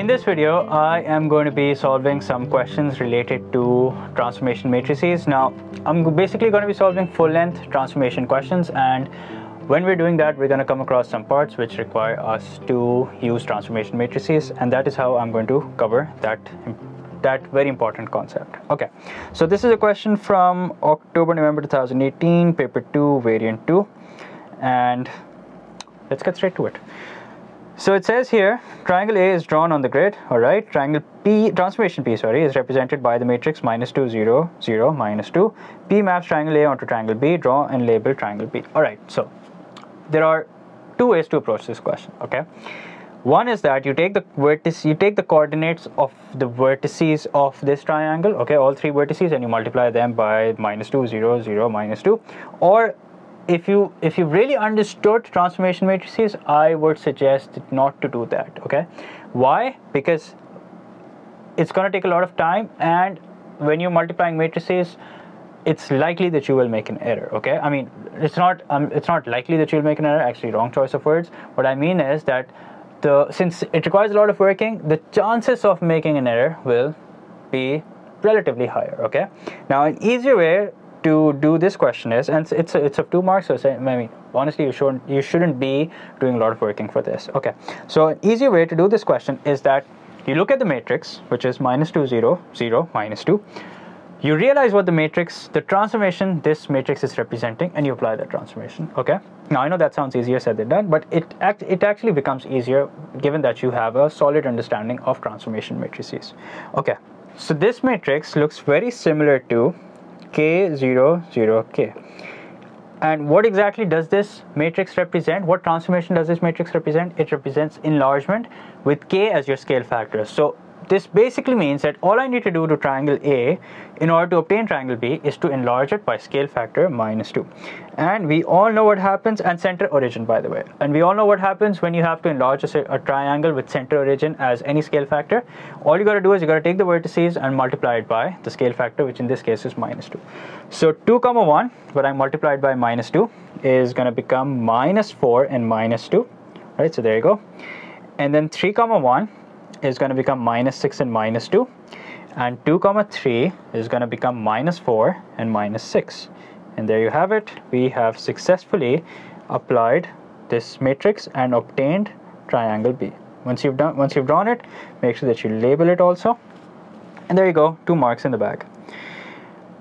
In this video, I am going to be solving some questions related to transformation matrices. Now, I'm basically going to be solving full-length transformation questions and when we're doing that, we're going to come across some parts which require us to use transformation matrices and that is how I'm going to cover that that very important concept. Okay, so this is a question from October, November 2018, paper 2, variant 2 and let's get straight to it. So it says here, triangle A is drawn on the grid, all right? Triangle P, transformation P, sorry, is represented by the matrix minus 2, 0, 0, minus 2. P maps triangle A onto triangle B, draw and label triangle B. All right, so there are two ways to approach this question, okay? One is that you take the vertice, you take the coordinates of the vertices of this triangle, okay, all three vertices, and you multiply them by minus 2, 0, 0, minus 2. Or if you if you really understood transformation matrices i would suggest not to do that okay? Why? Because it's going to take a lot of time and when you're multiplying matrices it's likely that you will make an error okay? I mean it's not um, it's not likely that you'll make an error actually wrong choice of words. What i mean is that the since it requires a lot of working the chances of making an error will be relatively higher okay? Now an easier way to do this question is, and it's it's of two marks. So I mean, honestly, you shouldn't you shouldn't be doing a lot of working for this. Okay, so an easy way to do this question is that you look at the matrix, which is minus two zero zero minus two. You realize what the matrix, the transformation this matrix is representing, and you apply that transformation. Okay. Now I know that sounds easier said than done, but it act, it actually becomes easier given that you have a solid understanding of transformation matrices. Okay. So this matrix looks very similar to k0 0 k. And what exactly does this matrix represent? What transformation does this matrix represent? It represents enlargement with k as your scale factor. So this basically means that all I need to do to triangle A in order to obtain triangle B is to enlarge it by scale factor minus 2. And we all know what happens, and center origin by the way. And we all know what happens when you have to enlarge a, a triangle with center origin as any scale factor. All you got to do is you got to take the vertices and multiply it by the scale factor, which in this case is minus 2. So 2 comma 1, what I multiplied by minus 2, is going to become minus 4 and minus 2. Right, so there you go. And then 3 comma 1 is going to become minus 6 and minus 2 and 2 comma 3 is going to become minus 4 and minus 6 and there you have it. We have successfully applied this matrix and obtained triangle B. Once you've done once you've drawn it make sure that you label it also. And there you go two marks in the bag.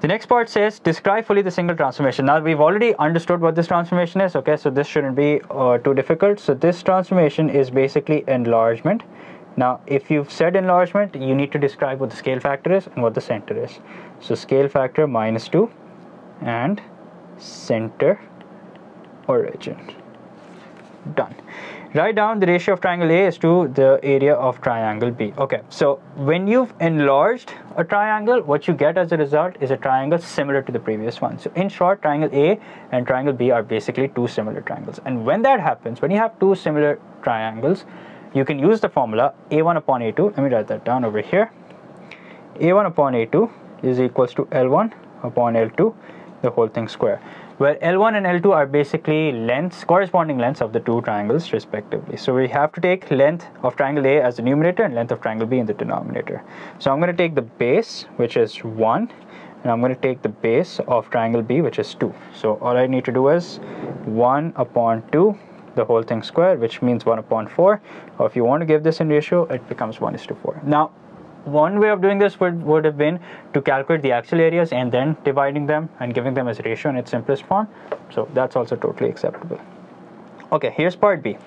The next part says describe fully the single transformation. Now we've already understood what this transformation is. Okay, so this shouldn't be uh, too difficult. So this transformation is basically enlargement now, if you've said enlargement, you need to describe what the scale factor is and what the center is. So scale factor minus 2 and center origin. Done. Write down the ratio of triangle A is to the area of triangle B. Okay, so when you've enlarged a triangle, what you get as a result is a triangle similar to the previous one. So in short, triangle A and triangle B are basically two similar triangles. And when that happens, when you have two similar triangles, you can use the formula a1 upon a2 let me write that down over here a1 upon a2 is equals to l1 upon l2 the whole thing square where L1 and L2 are basically lengths, corresponding lengths of the two triangles respectively. So we have to take length of triangle A as the numerator and length of triangle B in the denominator. So I'm going to take the base, which is 1, and I'm going to take the base of triangle B, which is 2. So all I need to do is 1 upon 2 the whole thing squared, which means 1 upon 4 or if you want to give this in ratio it becomes 1 is to 4 now one way of doing this would, would have been to calculate the axial areas and then dividing them and giving them as ratio in its simplest form. So that's also totally acceptable. Okay here's part b.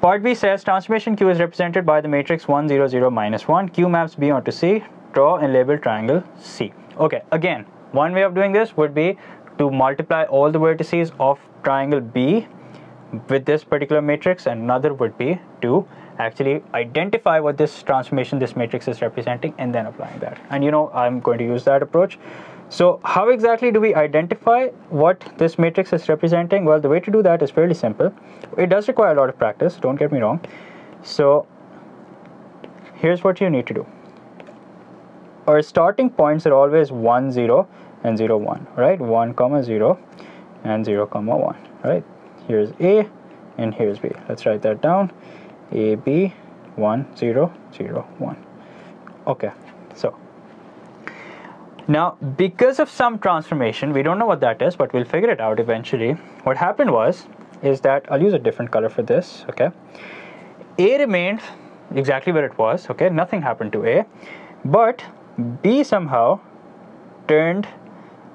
Part b says transformation q is represented by the matrix 1 0 0 minus 1 q maps b onto c draw and label triangle c. Okay again one way of doing this would be to multiply all the vertices of triangle b with this particular matrix and another would be to actually identify what this transformation this matrix is representing and then applying that. And you know i'm going to use that approach. So how exactly do we identify what this matrix is representing? Well the way to do that is fairly simple. It does require a lot of practice don't get me wrong. So here's what you need to do. Our starting points are always 1 0 and 0 1 right? 1 comma 0 and 0 comma 1 right here's A and here's B. Let's write that down. A, B, 1 0 0 1 okay so. Now because of some transformation we don't know what that is but we'll figure it out eventually. What happened was is that I'll use a different color for this okay? A remained exactly where it was okay? Nothing happened to A. But B somehow turned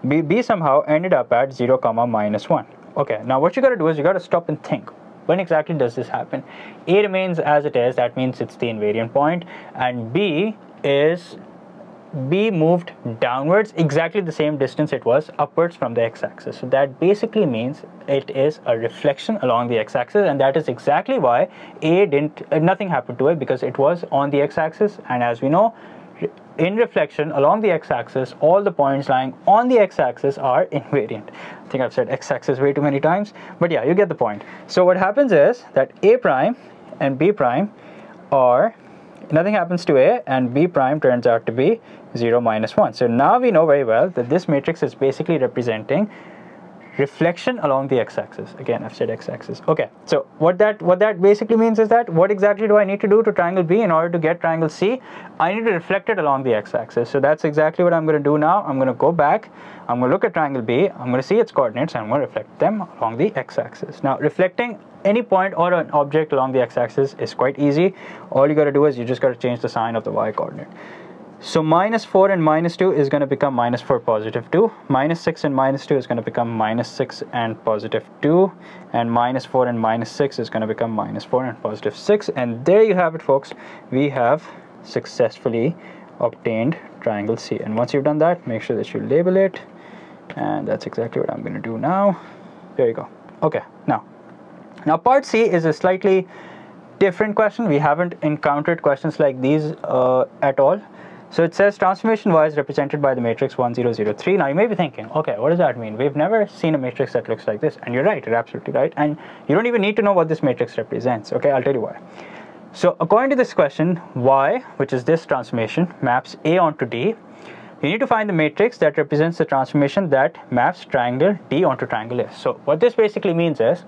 B, B somehow ended up at 0 comma minus 1 okay now what you got to do is you got to stop and think when exactly does this happen A remains as it is that means it's the invariant point and B is B moved downwards exactly the same distance it was upwards from the x-axis. So that basically means it is a reflection along the x-axis and that is exactly why A didn't, uh, nothing happened to it because it was on the x-axis and as we know, in reflection along the x-axis, all the points lying on the x-axis are invariant. I think I've said x-axis way too many times, but yeah, you get the point. So what happens is that A prime and B prime are nothing happens to A and B prime turns out to be 0 minus 1. So now we know very well that this matrix is basically representing reflection along the x-axis. Again i've said x-axis. Okay so what that what that basically means is that what exactly do i need to do to triangle b in order to get triangle c? I need to reflect it along the x-axis. So that's exactly what i'm going to do now. I'm going to go back. I'm going to look at triangle b. I'm going to see its coordinates. And i'm going to reflect them along the x-axis. Now reflecting any point or an object along the x-axis is quite easy. All you got to do is you just got to change the sign of the y coordinate so minus 4 and minus 2 is going to become minus 4 positive 2. Minus 6 and minus 2 is going to become minus 6 and positive 2. And minus 4 and minus 6 is going to become minus 4 and positive 6. And there you have it, folks. We have successfully obtained triangle C. And once you've done that, make sure that you label it. And that's exactly what I'm going to do now. There you go. Okay, now. Now part C is a slightly different question. We haven't encountered questions like these uh, at all so it says transformation y is represented by the matrix 1003. Now you may be thinking, okay, what does that mean? We've never seen a matrix that looks like this. And you're right, you're absolutely right. And you don't even need to know what this matrix represents. Okay, I'll tell you why. So according to this question, y, which is this transformation, maps A onto D. You need to find the matrix that represents the transformation that maps triangle D onto triangle S. So what this basically means is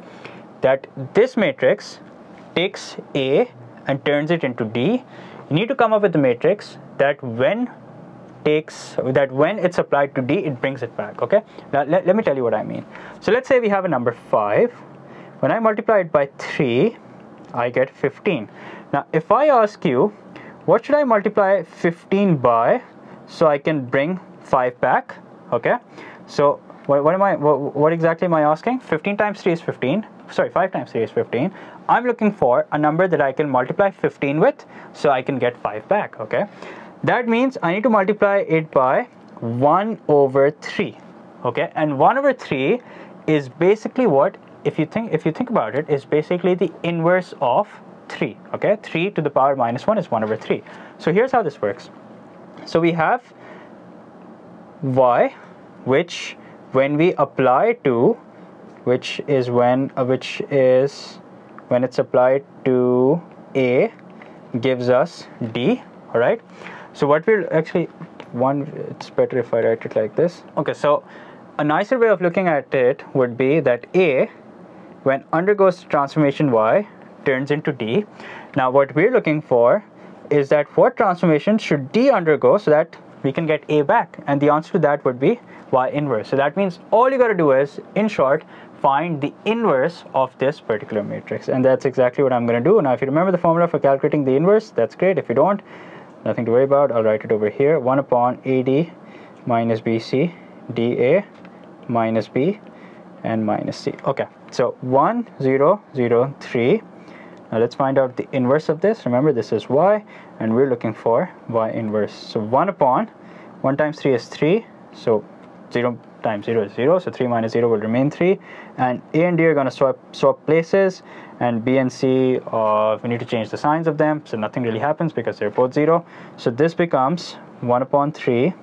that this matrix takes A and turns it into D. You need to come up with the matrix that when takes that when it's applied to d it brings it back okay? Now let, let me tell you what i mean. So let's say we have a number 5 when i multiply it by 3 i get 15 now if i ask you what should i multiply 15 by so i can bring 5 back okay? So what, what am i what, what exactly am i asking? 15 times 3 is 15 sorry 5 times 3 is 15 i'm looking for a number that i can multiply 15 with so i can get 5 back okay? That means I need to multiply it by 1 over 3 okay? And 1 over 3 is basically what if you think if you think about it is basically the inverse of 3 okay? 3 to the power minus 1 is 1 over 3 so here's how this works. So we have y which when we apply to which is when uh, which is when it's applied to a gives us d all right so what we'll actually, one, it's better if I write it like this. Okay, so a nicer way of looking at it would be that A, when undergoes transformation Y, turns into D. Now what we're looking for is that what transformation should D undergo so that we can get A back? And the answer to that would be Y inverse. So that means all you got to do is, in short, find the inverse of this particular matrix. And that's exactly what I'm going to do. Now, if you remember the formula for calculating the inverse, that's great. If you don't, nothing to worry about. I'll write it over here. 1 upon AD minus BC dA minus B and minus C. Okay so 1 0 0 3 now let's find out the inverse of this. Remember this is y and we're looking for y inverse. So 1 upon 1 times 3 is 3 so 0 times 0 is 0 so 3 minus 0 will remain 3 and a and d are going to swap swap places and b and c uh, we need to change the signs of them so nothing really happens because they're both 0 so this becomes 1 upon 3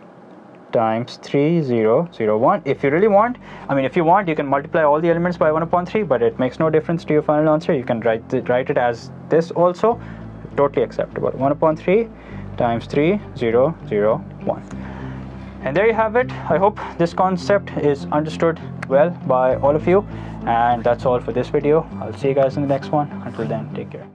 times 3 0 0 1 if you really want i mean if you want you can multiply all the elements by 1 upon 3 but it makes no difference to your final answer. You can write the, write it as this also. Totally acceptable. 1 upon 3 times 3 0 0 1 and there you have it. I hope this concept is understood well by all of you. And that's all for this video. I'll see you guys in the next one. Until then take care